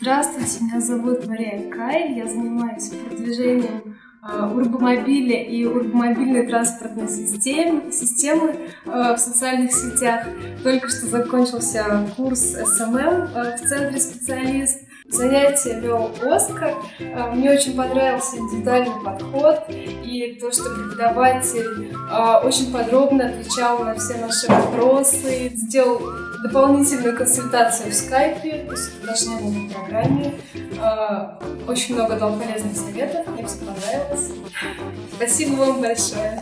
Здравствуйте, меня зовут Мария Кайль, я занимаюсь продвижением э, урбомобиля и урбомобильной транспортной системы, системы э, в социальных сетях. Только что закончился курс SMM э, в Центре специалист. Занятие вел Оскар. Э, мне очень понравился индивидуальный подход и то, что преподаватель э, очень подробно отвечал на все наши вопросы, сделал дополнительную консультацию в скайпе, то есть уточнение в программе. Э, очень много дал полезных советов, мне все понравилось. Спасибо вам большое.